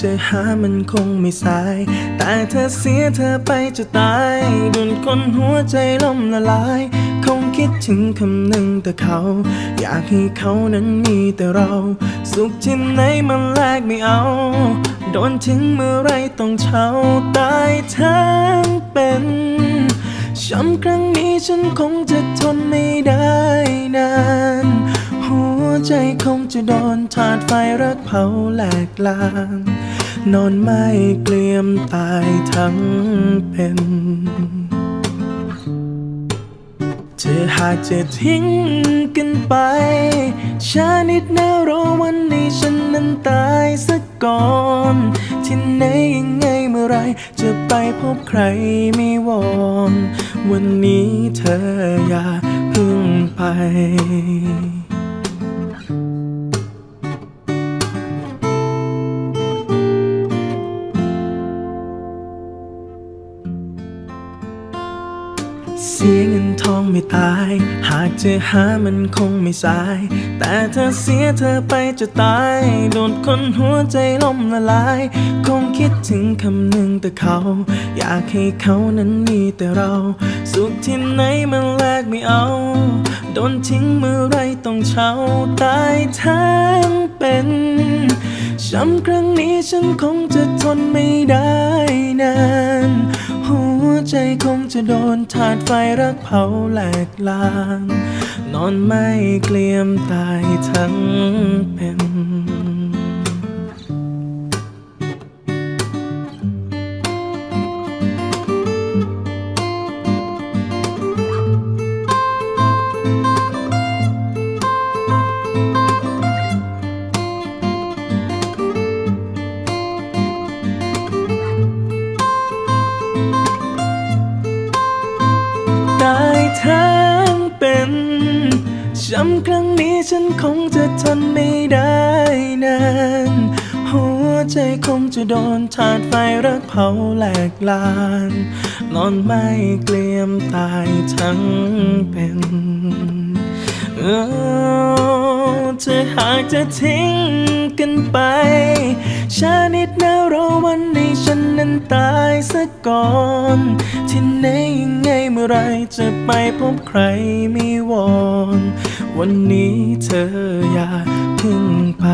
จะหามันคงไม่สาย แต่เธอเสียเธอไปจะตายดุนคนหัวใจล่มละลาย คงคิดถึงคำหนึ่งแต่เขา อยากให้เขานั้นมีแต่เรา สุขที่ไหนมันแลกไม่เอา โดนทิ้งเมื่อไรต้องเช่าตายทั้งเป็นช้ำครั้งนี้ฉันคงจะทนไม่ได้นาน ใจคงจะโดนถาดไฟรักเผาแหลกลาง นอนไม่เกลียมตายทั้งเป็นเธอหากจะทิ้งกันไปช้านิดนะรอวันนี้ฉันนั้นตายสักก่อน ที่ไหนยังไงเมื่อไร จะไปพบใครไม่วอนวันนี้เธออย่าเพึ่งไป เสียเงินทองไม่ตาย หากจะหามันคงไม่สาย แต่เธอเสียเธอไปจะตาย โดนคนหัวใจล่มละลาย คงคิดถึงคำหนึ่งแต่เขา อยากให้เขานั้นมีแต่เรา สุขที่ไหนมันแลกไม่เอา โดนทิ้งเมื่อไรต้องเช่าตายทั้งเป็นช้ำครั้งนี้ฉันคงจะทนไม่ได้ ใจคงจะโดนถาดไฟรักเผาแหลกลาง นอนไม่เกลียมตายทั้งเป็น ทายทั้งเป็นช้ำครั้งนี้ฉันคงจะทนไม่ได้นาน หัวใจคงจะโดนถาดไฟรักเผาแหลกลาน นอนไม่เกลียมตายทั้งเป็นเเธอหากจะทิ้งกันไปชานิดนะรอวันนี้ฉันนั้นตายซะก่อน ที่ไหนยังไงเมื่อไรจะไปพบใครไม่วอน วันนี้เธออย่าเพึ่งไป